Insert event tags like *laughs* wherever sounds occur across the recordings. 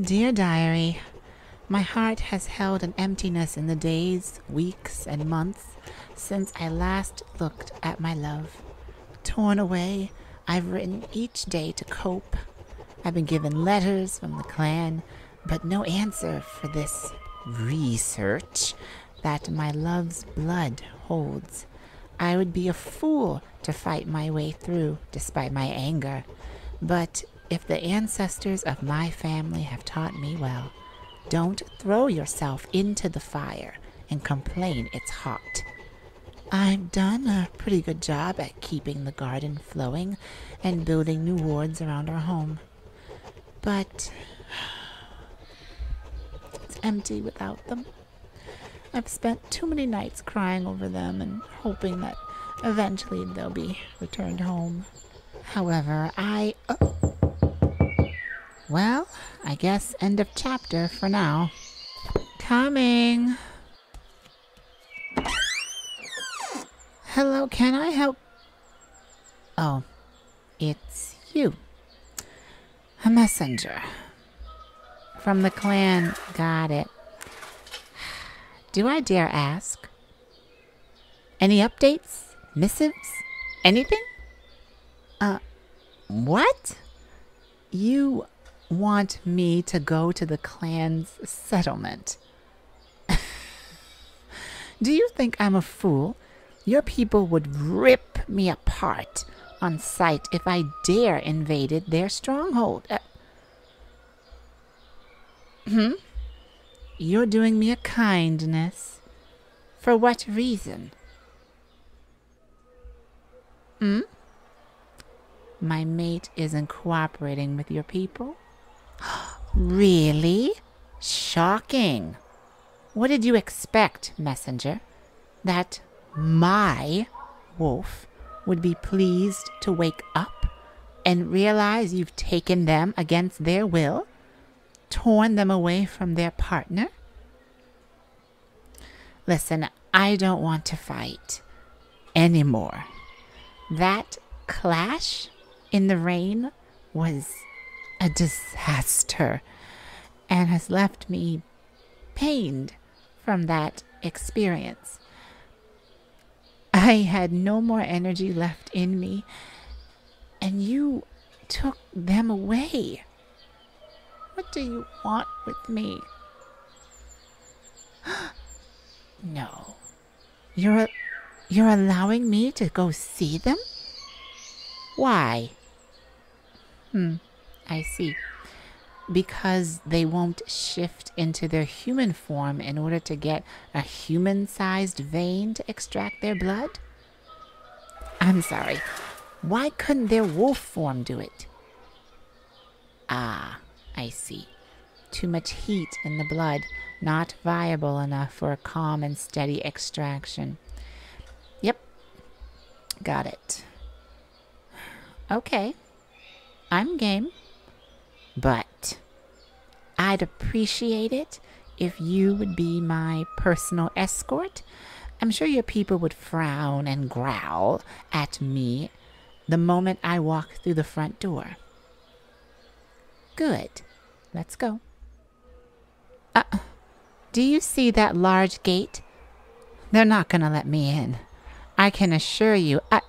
Dear Diary, my heart has held an emptiness in the days, weeks, and months since I last looked at my love. Torn away, I've written each day to cope. I've been given letters from the clan, but no answer for this research that my love's blood holds. I would be a fool to fight my way through despite my anger. But if the ancestors of my family have taught me well, don't throw yourself into the fire and complain it's hot. I've done a pretty good job at keeping the garden flowing and building new wards around our home. But *sighs* it's empty without them. I've spent too many nights crying over them and hoping that eventually they'll be returned home. However, I. Oh. Well, I guess end of chapter for now. Coming. Hello, can I help? Oh, it's you. A messenger. From the clan. Got it. Do I dare ask? Any updates? Missives? Anything? Uh, what? You want me to go to the clan's settlement? *laughs* Do you think I'm a fool? Your people would rip me apart on sight if I dare invaded their stronghold. Uh, hmm? You're doing me a kindness. For what reason? Hmm? My mate isn't cooperating with your people? Really? Shocking. What did you expect, messenger? That my wolf would be pleased to wake up and realize you've taken them against their will? torn them away from their partner? Listen, I don't want to fight anymore. That clash in the rain was a disaster and has left me pained from that experience. I had no more energy left in me, and you took them away. What do you want with me? *gasps* no. You're you're allowing me to go see them? Why? Hmm, I see. Because they won't shift into their human form in order to get a human sized vein to extract their blood? I'm sorry. Why couldn't their wolf form do it? Ah, I see. Too much heat in the blood, not viable enough for a calm and steady extraction. Yep, got it. Okay, I'm game. But I'd appreciate it if you would be my personal escort. I'm sure your people would frown and growl at me the moment I walk through the front door. Good. Let's go. Uh, do you see that large gate? They're not going to let me in. I can assure you, I...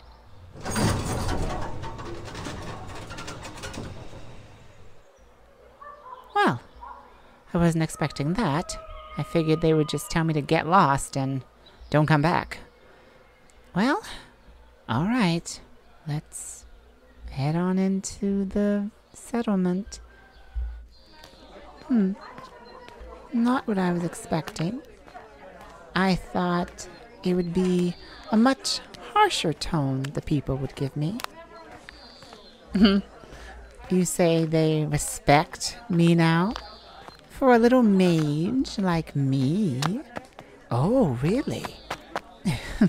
Well, I wasn't expecting that. I figured they would just tell me to get lost and don't come back. Well, all right. Let's head on into the settlement. Hmm. Not what I was expecting. I thought it would be a much harsher tone the people would give me. *laughs* You say they respect me now? For a little mage like me? Oh, really? *laughs*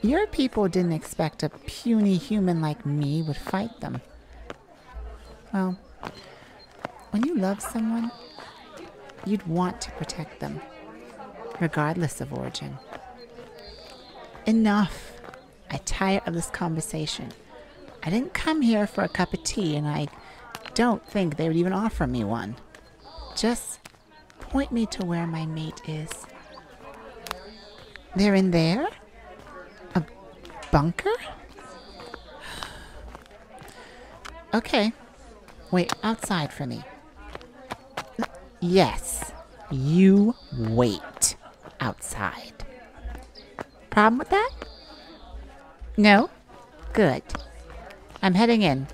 Your people didn't expect a puny human like me would fight them. Well, when you love someone, you'd want to protect them, regardless of origin. Enough. I tire of this conversation. I didn't come here for a cup of tea, and I don't think they would even offer me one. Just point me to where my mate is. They're in there? A bunker? *gasps* Okay. Wait outside for me. Yes. You wait outside. Problem with that? No? Good. I'm heading in.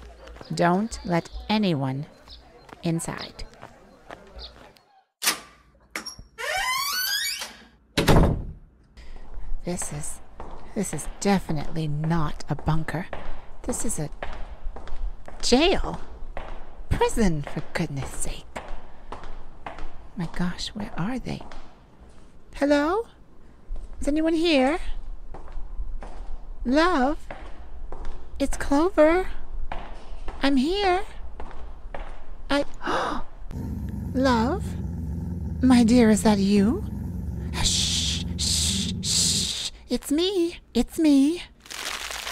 Don't let anyone inside. This is this is definitely not a bunker. This is a jail. Prison for goodness sake. My gosh, where are they? Hello? Is anyone here? Love? It's Clover. I'm here. I. *gasps* Love? My dear, is that you? It's me. It's me.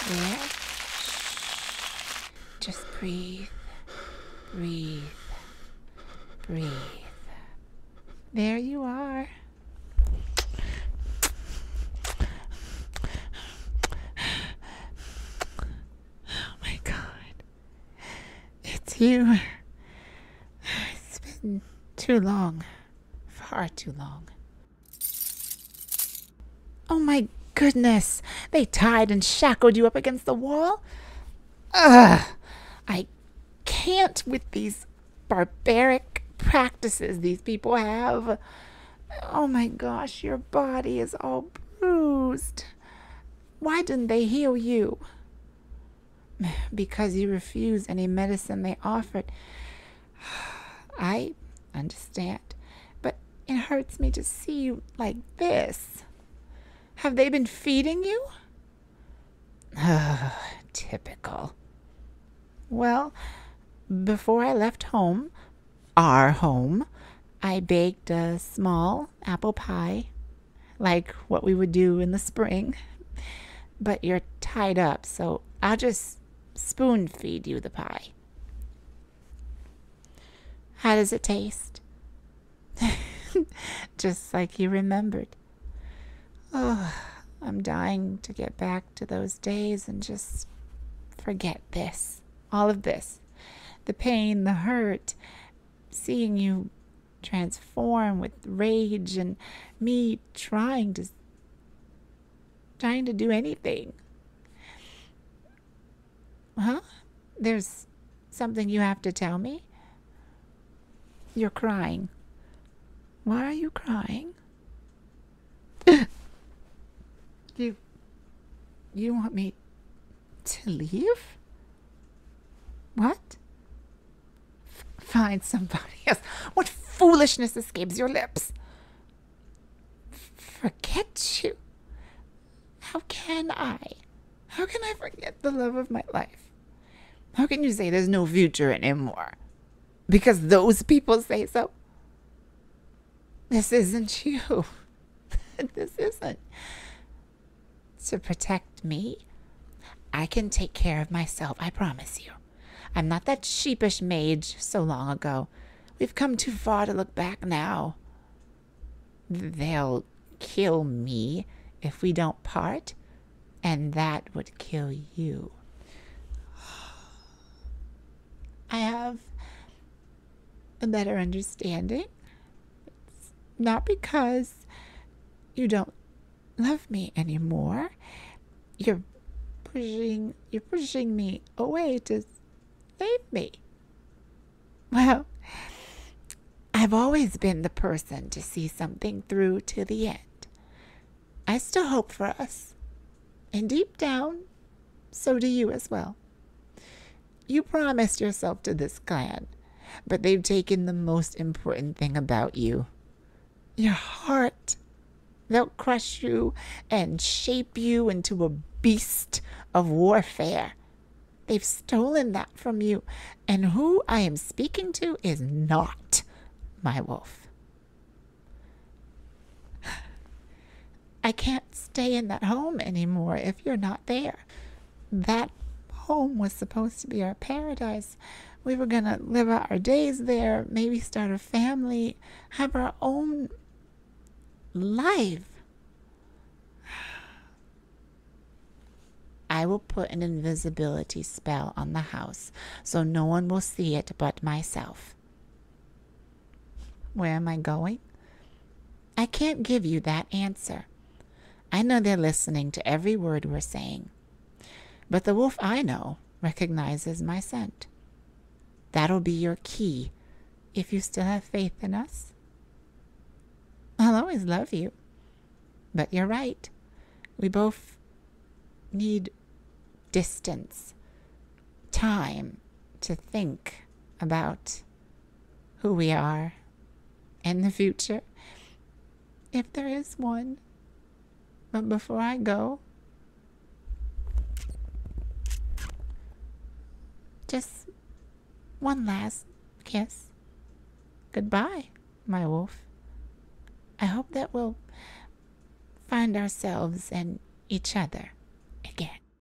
There. Just breathe. Breathe. Breathe. There you are. Oh my God. It's you. It's been too long. Far too long. Oh my goodness. They tied and shackled you up against the wall? Ugh. I can't with these barbaric practices these people have. Oh my gosh, your body is all bruised. Why didn't they heal you? *sighs* Because you refused any medicine they offered. *sighs* I understand, but it hurts me to see you like this. Have they been feeding you? Ah, typical. Well, before I left home, our home, I baked a small apple pie, like what we would do in the spring. But you're tied up, so I'll just spoon feed you the pie. How does it taste? *laughs* just like you remembered. Oh, I'm dying to get back to those days and just forget this, all of this. The pain, the hurt, seeing you transform with rage and me trying to trying to do anything. Huh? There's something you have to tell me? You're crying. Why are you crying? You you want me to leave? What? Find somebody *laughs* else. What foolishness escapes your lips? Forget you? How can I? How can I forget the love of my life? How can you say there's no future anymore? Because those people say so? This isn't *laughs* you. this isn't. To protect me, I can take care of myself, I promise you. I'm not that sheepish mage so long ago. We've come too far to look back now. They'll kill me if we don't part, and that would kill you. I have a better understanding. It's not because you don't love me anymore. You're pushing you're pushing me away to save me. Well, I've always been the person to see something through to the end. I still hope for us. And deep down, so do you as well. You promised yourself to this clan, but they've taken the most important thing about you your heart. They'll crush you and shape you into a beast of warfare. They've stolen that from you, and who I am speaking to is not my wolf. *sighs* I can't stay in that home anymore if you're not there. That home was supposed to be our paradise, we were going to live out our days there, maybe start a family, have our own life. I will put an invisibility spell on the house so no one will see it but myself. Where am I going? I can't give you that answer. I know they're listening to every word we're saying. But the wolf I know recognizes my scent. That'll be your key if you still have faith in us. I'll always love you. But you're right. We both need distance, time to think about who we are in the future, if there is one. But before I go, just one last kiss. Goodbye, my wolf. I hope that we'll find ourselves and each other again.